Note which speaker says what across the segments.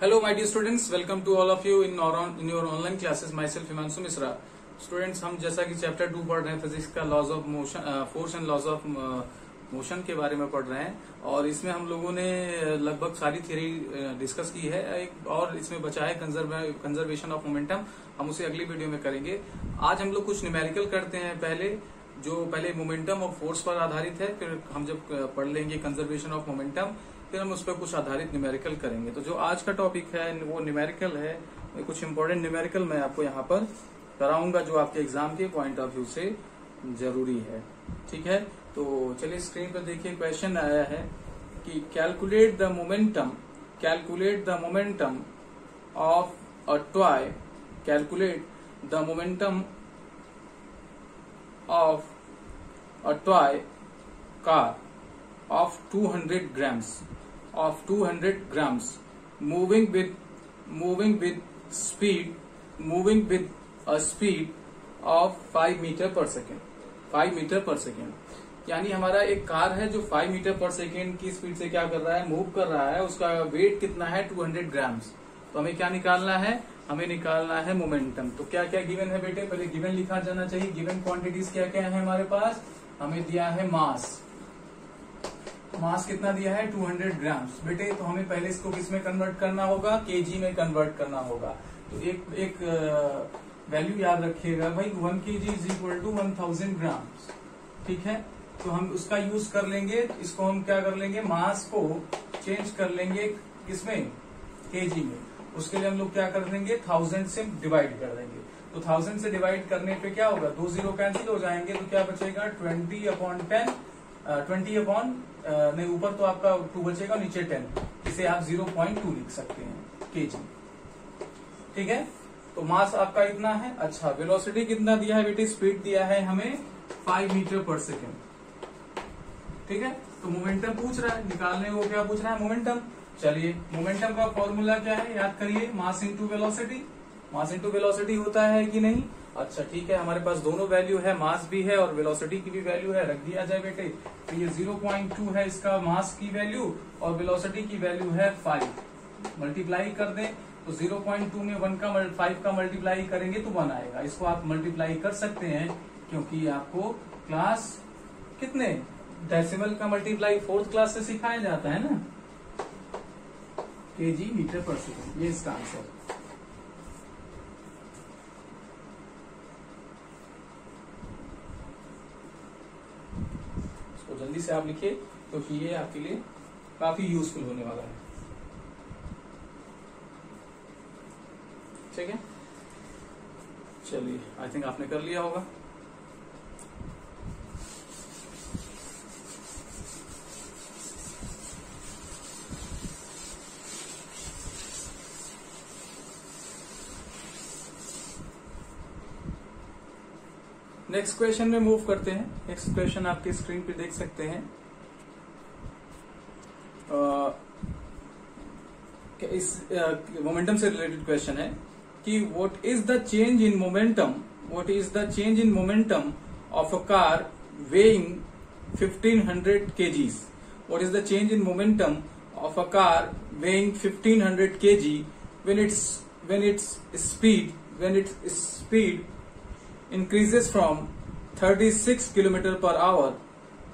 Speaker 1: Hello, my dear students. Welcome to all of you in our in your online classes. Myself Himanshu Misra. Students हम जैसा कि chapter two पढ़ रहे हैं physics का laws of motion force and laws of motion के बारे में पढ़ रहे हैं और इसमें हम लोगों ने लगभग सारी थियरी डिस्कस की है एक और इसमें बचा है कंजर्वेशन ऑफ़ मोमेंटम हम उसे अगली वीडियो में करेंगे आज हम लोग कुछ न्यूमेरिकल करते हैं पहले जो पहले मोमेंटम और फोर्स पर आधारित है फिर हम जब पढ़ लेंगे कंजर्वेशन ऑफ़ मोमेंटम फिर हम उस पर कुछ आधारित न्यूमेरिकल करेंगे। तो जो आज का टॉपिक है, वो न्यूमेरिकल है। कुछ इंपॉर्टेंट न्यूमेरिकल मैं आपको यहाँ पर कराऊँगा, जो आपके एग्ज़ाम के पॉइंट ऑफ़ व्यू से ज़रूरी है। ठीक है? तो चलिए स्क्रीन पर देखिए क्वेश्चन आया है कि calculate the momentum calculate the momentum of a toy calculate the momentum of a toy car of 200 grams of 200 grams. Moving with moving with speed, moving with a speed of 5 metre per second 5 metre per second यानी हमारा एक car है जो 5 metre per second की speed से क्या कर रहा है? मूव कर रहा है। उसका वेट कितना है? 200 ग्राम्स तो हमें क्या निकालना है? हमें निकालना है मोमेंटम तो क्या क्या गिवन है बेटे? पहले गिवन लिखा जाना चाहिए। गिवन क्वांटिटीज क्या क्या है हमारे पास? हमें दिया है मास मास कितना दिया है? 200 ग्राम्स बेटे तो हमें पहले इसको किसमें कन्वर्ट करना होगा? केजी में कन्वर्ट करना होगा। तो एक एक वैल्यू याद रखिएगा। भाई one K G is equal to one thousand grams ठीक है? तो हम उसका यूज़ कर लेंगे। इसको हम क्या कर लेंगे? मास को चेंज कर लेंगे किसमें केजी में। उसके लिए हम लोग क्या कर देंगे? थाउज़ेंड से डिवाइड कर देंगे। तो थाउज़ेंड से डिवाइड करने पे क्या होगा? दो ज़ीरो कैंसिल हो जाएँगे तो क्या बचेगा? Twenty upon ten twenty upon नहीं ऊपर तो आपका टू बचेगा, नीचे टेन इसे आप ज़ीरो पॉइंट टू लिख सकते हैं के ठीक है? तो मास आपका इतना है। अच्छा वेलोसिटी कितना दिया है बेटी? स्पीड दिया है हमें फाइव मीटर पर सेकेंड ठीक है? तो मोमेंटम पूछ रहा है, निकालने को क्या पूछ रहा है? मोमेंटम चलिए मोमेंटम का फॉर्मूला क्या है? याद करिए mass into velocity mass into velocity होता है कि नहीं? अच्छा ठीक है, हमारे पास दोनों वैल्यू है मास भी है और वेलोसिटी की भी वैल्यू है। रख दिया जाए बेटे। तो ये 0.2 है इसका मास की वैल्यू और वेलोसिटी की वैल्यू है 5 मल्टीप्लाई कर दें तो 0.2 में 1 का 5 का मल्टीप्लाई करेंगे तो 1 आएगा। इसको आप मल्टीप्लाई कर सकते हैं क्योंकि आपको क्लास कितने? डेसिमल का मल्टीप्लाई फोर्थ क्लास से सिखाया जाता है ना? के जी मीटर पर सेकेंड ये इसका आंसर जल्दी से आप लिखिए, क्योंकि तो ये आपके लिए काफ़ी यूजफुल होने वाला है। ठीक है? चलिए आई थिंक आपने कर लिया होगा। नेक्स्ट क्वेश्चन में मूव करते हैं। नेक्स्ट क्वेश्चन आपकी स्क्रीन पे देख सकते हैं। आ, इस मोमेंटम से रिलेटेड क्वेश्चन है कि what is the change in momentum what is the change in momentum of a car weighing 1500 kgs? What is the change in momentum of a car weighing 1500 kg when its when its speed when its speed increases from 36 km per hour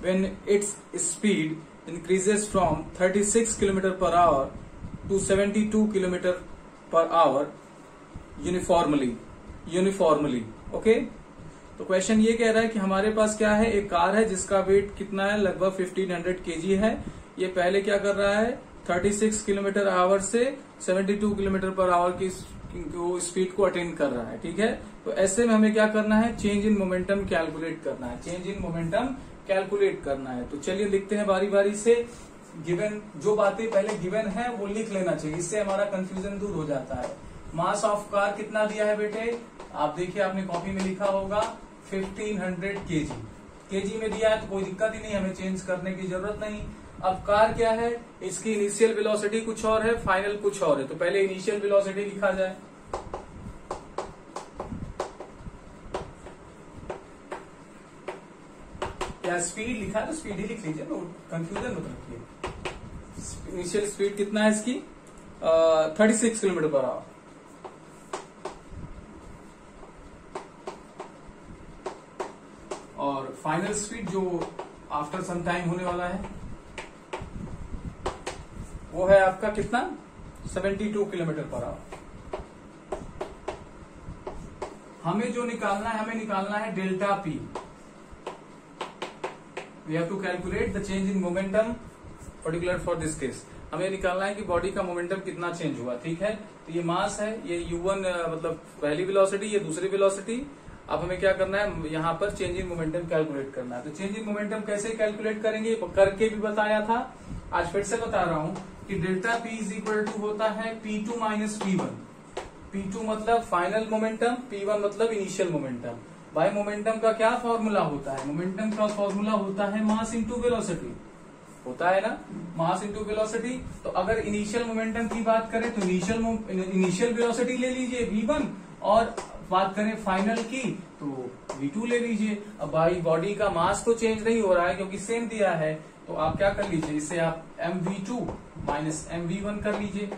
Speaker 1: when its speed increases from 36 km per hour to 72 km per hour uniformly uniformly okay तो question ये कह रहा है कि हमारे पास क्या है एक कार है जिसका वेट कितना है लगभग 1500 केजी है ये पहले क्या कर रहा है 36 किलोमीटर आवर से 72 किलोमीटर पर आवर की स्पीड को अटेंड कर रहा है, ठीक है? तो ऐसे में हमें क्या करना है? चेंज इन मोमेंटम कैलकुलेट करना है। चेंज इन मोमेंटम कैलकुलेट करना है। तो चलिए लिखते हैं बारी बारी से। गिवन जो बातें पहले गिवन है, वो लिख लेना चाहिए। इससे हमारा कंफ्यूजन दूर हो जाता है। मास ऑफ़ कार कितना दिया है बेटे? आप देखिए, आपने कॉपी में लिखा होगा 1500 के जी में दिया है तो कोई दिक्कत ही नहीं, हमें चेंज करने की ज़रूरत नहीं। अब कार क्या है? इसकी इनिशियल वेलोसिटी कुछ और है फाइनल कुछ और है। तो पहले इनिशियल वेलोसिटी लिखा जाए। क्या स्पीड लिखा है तो स्पीड ही लिख लीजिए तो कंफ्यूजन मत रखिए। इनिशियल स्पीड कितना है इसकी? Thirty six kilometre per hour और फाइनल स्पीड जो आफ्टर सम टाइम होने वाला है, वो है आपका कितना? 72 किलोमीटर पर आवर हमें जो निकालना है, हमें निकालना है delta p. We have to calculate the change in momentum particular for this case हमें निकालना है कि बॉडी का मोमेंटम कितना चेंज हुआ, ठीक है? तो ये मास है, ये u1 मतलब पहली वेलोसिटी ये दूसरी वेलोसिटी अब हमें क्या करना है? यहाँ पर चेंज इन मोमेंटम कैलकुलेट करना है। तो चेंज इन मोमेंटम कैसे कैलकुलेट करेंगे? करके भी बताया था। आज फिर से बता रहा हूँ कि delta p is equal to होता है p two minus p one p two मतलब फाइनल मोमेंटम पी वन मतलब इनिशियल मोमेंटम भाई मोमेंटम का क्या फॉर्मूला होता है? मोमेंटम का फॉर्मूला होता है मास इंटू वेलोसिटी होता है ना? मास इंटू वेलोसिटी तो अगर इनिशियल मोमेंटम की बात करें तो इनिशियल इनिशियल वेलोसिटी ले लीजिए वी वन और बात करें फाइनल की तो वी टू ले लीजिए। अब भाई बॉडी का मास तो चेंज नहीं हो रहा है क्योंकि सेम दिया है। तो आप क्या कर लीजिए इससे आप m v two minus m v one कर लीजिए।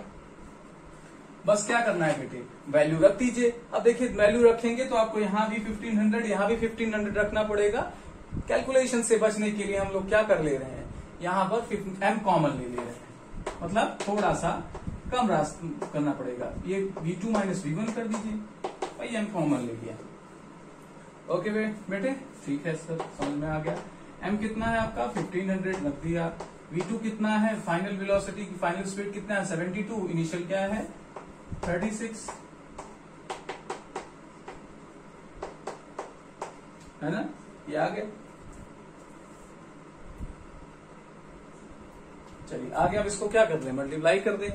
Speaker 1: बस क्या करना है बेटे? वैल्यू रख दीजिए। अब देखिए वैल्यू रखेंगे तो आपको यहाँ भी 1500 यहाँ भी 1500 रखना पड़ेगा। कैलकुलेशन से बचने के लिए हम लोग क्या कर ले रहे हैं? यहाँ पर एम कॉमन ले ले रहे हैं। मतलब थोड़ा सा कम रास्ता करना पड़ेगा। ये v two minus v one कर दीजिए। भाई एम कॉमन ले लिया। ओके बे, बेटे? ठीक है सर समझ में आ गया। एम कितना है आपका? 1500 रख दिया। वी टू कितना है? फाइनल वेलोसिटी की फाइनल स्पीड कितना है? 72 इनिशियल क्या है? 36 है ना? ये आ गया। चलिए, आगे अब इसको क्या कर दें? मल्टीप्लाई कर दे।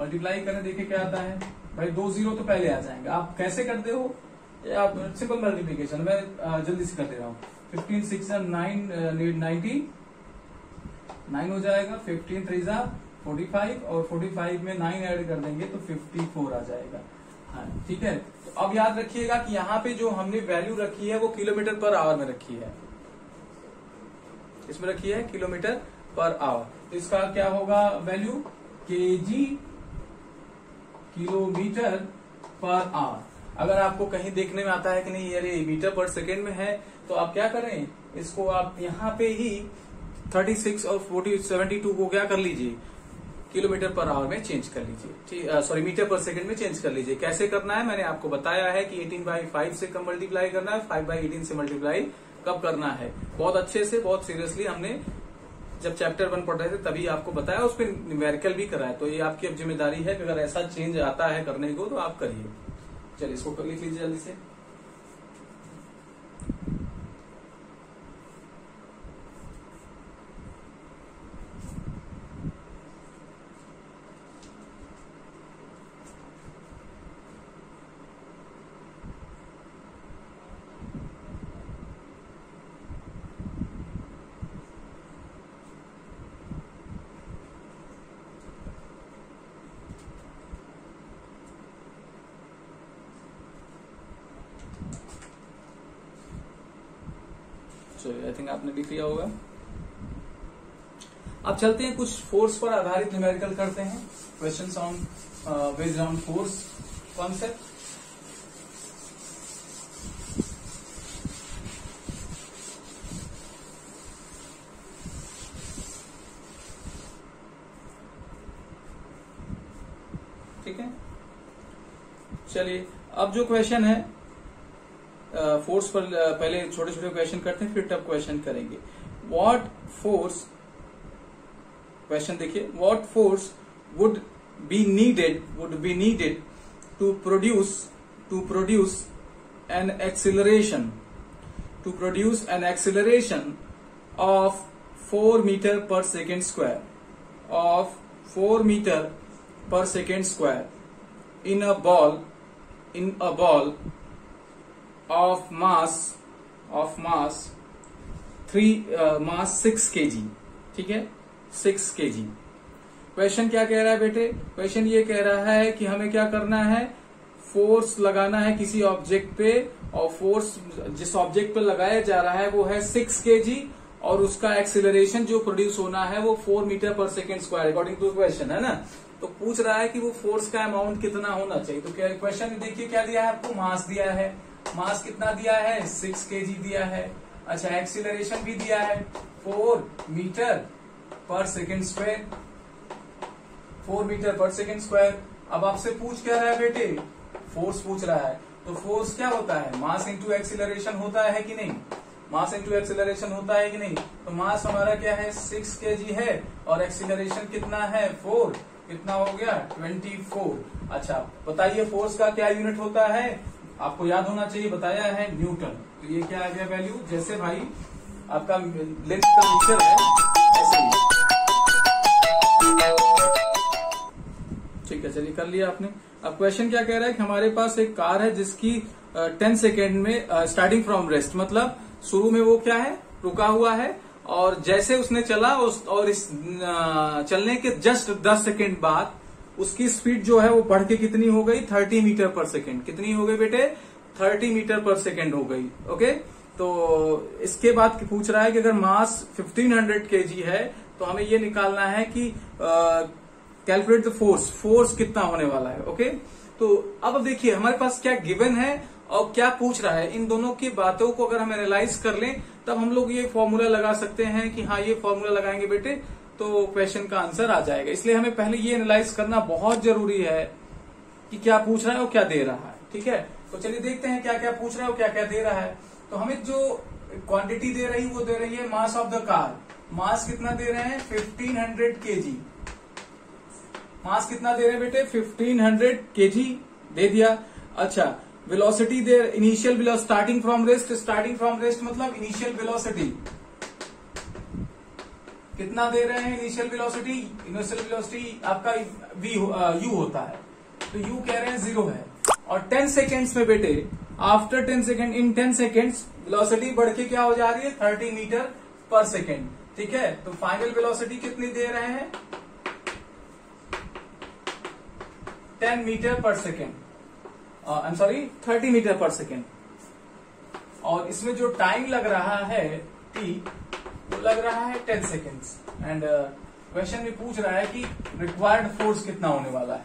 Speaker 1: मल्टीप्लाई करें देखिए क्या आता है। भाई, दो ज़ीरो तो पहले आ जाएँगे। आप कैसे करते हो? ये आप सिंपल मल्टीप्लीकेशन मैं जल्दी से कर दे रहा हूँ। Fifteen six nine nineteen nine हो जाएगा। फिफ्टीन थ्री फोर्टी फाइव और फोर्टी फाइव में नाइन ऐड कर देंगे तो फिफ्टी फोर आ जाएगा। हाँ ठीक है? तो अब याद रखिएगा कि यहाँ पे जो हमने वैल्यू रखी है वो किलोमीटर पर आवर में रखी है। इसमें रखी है किलोमीटर पर आवर तो इसका क्या होगा वैल्यू के जी किलोमीटर पर आवर अगर आपको कहीं देखने में आता है कि नहीं, अरे मीटर पर सेकेंड में है तो आप क्या करें? इसको आप यहाँ पे ही 36 और 40 72 को क्या कर लीजिए? किलोमीटर पर आवर में चेंज कर लीजिए। सॉरी मीटर पर सेकंड में चेंज कर लीजिए। कैसे करना है? मैंने आपको बताया है कि 18 बाई फाइव से कब मल्टीप्लाई करना है 5 बाई एटीन से मल्टीप्लाई कब करना है। बहुत अच्छे से, बहुत सीरियसली हमने जब चैप्टर वन पढ़ रहे थे तभी आपको बताया, उस पर न्यूमेरिकल भी कराया। तो ये आपकी अब ज़िम्मेदारी है अगर ऐसा चेंज आता है करने को तो आप करिए। चलिए, इसको लिख लीजिए जल्दी से। चलिए आई थिंक आपने भी किया होगा। अब चलते हैं, कुछ फोर्स पर आधारित न्यूमेरिकल करते हैं। Question on based on force concept ठीक है? चलिए, अब जो क्वेश्चन है फोर्स पर पहले छोटे छोटे क्वेश्चन करते हैं, फिर टफ क्वेश्चन करेंगे। वॉट फोर्स क्वेश्चन देखिए what force would be needed would be needed to produce to produce an acceleration to produce an acceleration of four metre per second square of four metre per second square in a ball in a ball of mass of mass three mass six K G ठीक है? Six K जी question क्या कह रहा है बेटे? Question ये कह रहा है कि हमें क्या करना है? फोर्स लगाना है किसी ऑब्जेक्ट पे और फोर्स जिस ऑब्जेक्ट पे लगाया जा रहा है वो है सिक्स के जी और उसका एक्सिलरेशन जो प्रोड्यूस होना है वो four metre per second square according to question है ना? तो पूछ रहा है कि वो फोर्स का अमाउंट कितना होना चाहिए? तो क्या क्वेश्चन देखिए, क्या दिया है आपको? मास दिया है। मास कितना दिया है? सिक्स के दिया है। अच्छा एक्सीलरेशन भी दिया है। Four metre per second square four metre per second square अब आपसे पूछ क्या रहा है बेटे? फोर्स पूछ रहा है। तो फोर्स क्या होता है? मास इंटू एक्सीलरेशन होता है कि नहीं? मास इंटू एक्सीलरेशन होता है कि नहीं? तो मास हमारा क्या है? सिक्स के है। और एक्सीलरेशन कितना है? फोर कितना हो गया? ट्वेंटी फोर अच्छा बताइए फोर्स का क्या यूनिट होता है? आपको याद होना चाहिए, बताया है न्यूटन। तो ये क्या आ गया वैल्यू जैसे भाई, आपका लेंथ का मीटर है, ऐसे ठीक है, चलिए, कर लिया आपने। अब क्वेश्चन क्या कह रहा है कि हमारे पास एक कार है जिसकी टेन सेकेंड में स्टार्टिंग फ्रॉम रेस्ट मतलब शुरू में वो क्या है? रुका हुआ है, और जैसे उसने चला, उस, और इस चलने के जस्ट 10 सेकेंड बाद उसकी स्पीड जो है वो बढ़ के कितनी हो गई? 30 मीटर पर सेकेंड कितनी हो गई बेटे? 30 मीटर पर सेकेंड हो गई ओके तो इसके बाद पूछ रहा है कि अगर मास 1500 केजी है तो हमें ये निकालना है कि कैलकुलेट द फोर्स फोर्स कितना होने वाला है ओके तो अब देखिए, हमारे पास क्या गिवन है और क्या पूछ रहा है? इन दोनों की बातों को अगर हम एनालाइज कर लें, तब हम लोग ये फॉर्मूला लगा सकते हैं कि हाँ ये फॉर्मूला लगाएँगे बेटे। तो क्वेश्चन का आंसर आ जाएगा। इसलिए हमें पहले ये एनालाइज करना बहुत ज़रूरी है कि क्या पूछ रहा है और क्या दे रहा है, ठीक है? तो चलिए देखते हैं क्या क्या पूछ रहा है और क्या क्या दे रहा है। तो हमें जो क्वांटिटी दे रही वो दे रही है mass of the car mass कितना दे रहे हैं? फिफ्टीन हंड्रेड के जी मास कितना दे रहे हैं बेटे? फिफ्टीन हंड्रेड के जी दे दिया। अच्छा velocity they initial starting from rest starting from rest मतलब इनिशियल वेलोसिटी कितना दे रहे हैं इनिशियल वेलोसिटी इनिशियल वेलोसिटी आपका वी यू होता है। तो यू कह रहे हैं ज़ीरो है। और टेन सेकेंड्स में बेटे after ten second in ten seconds velocity बढ़ के क्या हो जा रही है? 30 मीटर पर सेकेंड ठीक है? तो फाइनल वेलोसिटी कितनी दे रहे हैं? Ten metre per second I am sorry 30 metre per second और इसमें जो टाइम लग रहा है टी लग रहा है टेन सेकेंड्स एंड क्वेश्चन में पूछ रहा है कि रिक्वायर्ड फोर्स कितना होने वाला है?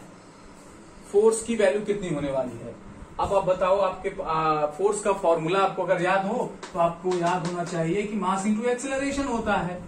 Speaker 1: फोर्स की वैल्यू कितनी होने वाली है? अब आप बताओ, आपके फोर्स का फॉर्मूला आपको अगर याद हो तो आपको याद होना चाहिए कि मास इंटू एक्सिलरेशन होता है।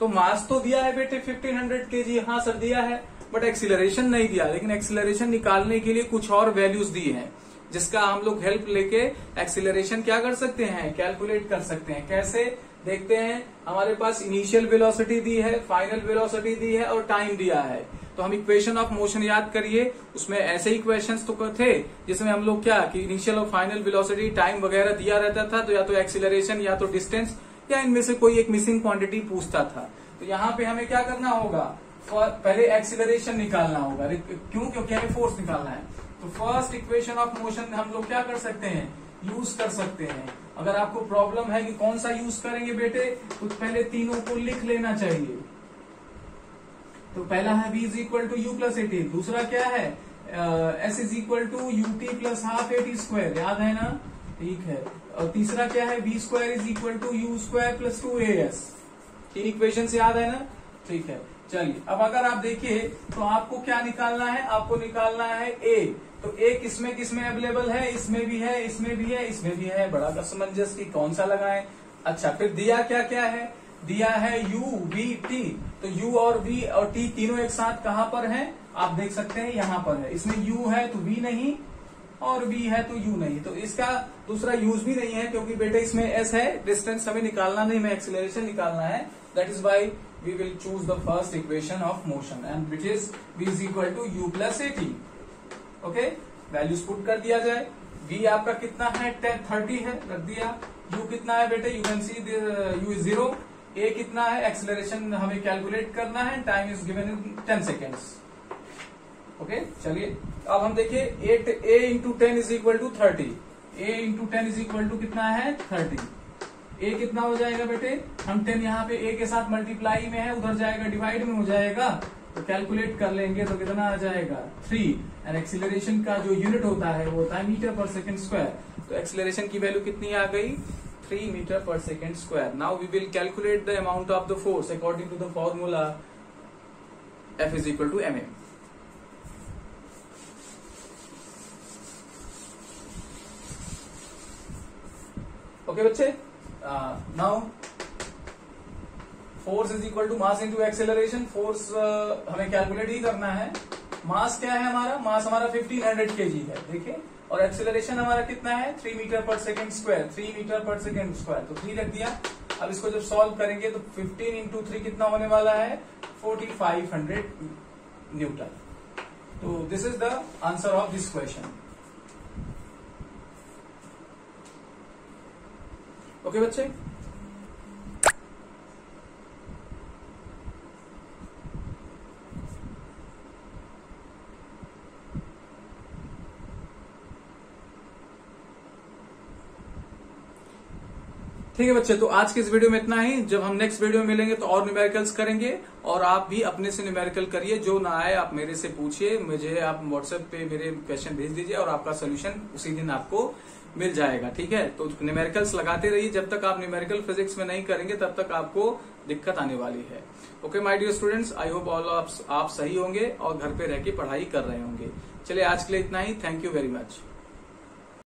Speaker 1: तो मास तो दिया है बेटे 1500 हंड्रेड के जी हाँ सर दिया है बट एक्सिलरेशन नहीं दिया। लेकिन एक्सिलरेशन निकालने के लिए कुछ और वैल्यूज़ दी है, जिसका हम लोग हेल्प लेके एक्सिलरेशन क्या कर सकते हैं? कैलकुलेट कर सकते हैं। कैसे? देखते हैं, हमारे पास इनिशियल वेलोसिटी दी है फाइनल वेलोसिटी दी है और टाइम दिया है। तो हम इक्वेशन ऑफ़ मोशन याद करिए, उसमें ऐसे ही क्वेश्चंस तो थे, जिसमें हम लोग क्या, कि इनिशियल और फाइनल वेलोसिटी टाइम वगैरह दिया रहता था तो या तो एक्सिलरेशन या तो डिस्टेंस या इनमें से कोई एक मिसिंग क्वांटिटी पूछता था। तो यहाँ पे हमें क्या करना होगा? पहले एक्सिलरेशन निकालना होगा। क्यों? क्योंकि हमें फोर्स निकालना है। तो फ़र्स्ट इक्वेशन ऑफ़ मोशन हम लोग क्या कर सकते हैं? यूज़ कर सकते हैं। अगर आपको प्रॉब्लम है कि कौन सा यूज़ करेंगे बेटे तो पहले तीनों को लिख लेना चाहिए। तो पहला है v is equal to u plus a t दूसरा क्या है? S is equal to u t plus half a t square याद है ना? ठीक है। और तीसरा क्या है? V square is equal to u square plus two a s equation से याद है ना? ठीक है। चलिए, अब अगर आप देखिए तो आपको क्या निकालना है? आपको निकालना है ए तो ए किसमें किसमें अवेलेबल है? इसमें भी है, इसमें भी है, इसमें भी है। बड़ा असमंजस की कौन सा लगाए? अच्छा फिर दिया क्या क्या है? दिया है यू वी टी तो यू और वी और टी तीनों एक साथ कहाँ पर है? आप देख सकते हैं, यहाँ पर है। इसमें यू है तो वी नहीं और वी है तो यू नहीं। तो इसका दूसरा यूज़ भी नहीं है, क्योंकि बेटे, इसमें एस है। डिस्टेंस हमें निकालना नहीं, हमें एक्सिलेशन निकालना है। That is why will choose the first equation of motion and which is v is equal to u plus a t okay values put कर दिया जाए। V आपका कितना है? टेन थर्टी है। रख दिया। U कितना है बेटे? You can see u is zero a कितना है? एक्सलरेशन हमें कैलकुलेट करना है। Time is given in ten seconds okay चलिए। अब हम देखिए at a into ten is equal to thirty a into ten is equal to कितना है? थर्टी ए कितना हो जाएगा बेटे? हम टेन यहाँ पे ए के साथ मल्टीप्लाई में है, उधर जाएगा डिवाइड में हो जाएगा तो कैलकुलेट कर लेंगे तो कितना आ जाएगा? थ्री एंड एक्सिलेशन का जो यूनिट होता है, वो होता है मीटर पर सेकेंड स्क्वायर तो एक्सिलेशन की वैल्यू कितनी आ गई? Three metre per second square now we will calculate the amount of the force according to the formula F is equal to m m okay बच्चे? Uh, now force is equal to mass into acceleration force हमें calculate ही करना है। मास क्या है हमारा? मास हमारा 1500 KG है। देखिए, और एक्सेलरेशन हमारा कितना है? Three metre per second square 3 metre per second square तो 3 रख दिया। अब इसको जब सॉल्व करेंगे तो 15 इंटू थ्री कितना होने वाला है? 4500 न्यूटन तो this is the answer of this question okay बच्चे? ठीक है बच्चे तो आज के इस वीडियो में इतना ही। जब हम नेक्स्ट वीडियो में मिलेंगे तो और न्यूमेरिकल्स करेंगे और आप भी अपने से न्यूमेरिकल करिए, जो ना आए आप मेरे से पूछिए, मुझे आप व्हाट्सएप पे मेरे क्वेश्चन भेज दीजिए और आपका सोल्यूशन उसी दिन आपको मिल जाएगा, ठीक है? तो न्यूमेरिकल्स लगाते रहिए। जब तक आप न्यूमेरिकल फिजिक्स में नहीं करेंगे, तब तक आपको दिक्कत आने वाली है। Okay my dear students I hope all आप सही होंगे और घर पे रह के पढ़ाई कर रहे होंगे। चलिए, आज के लिए इतना ही। Thank you very much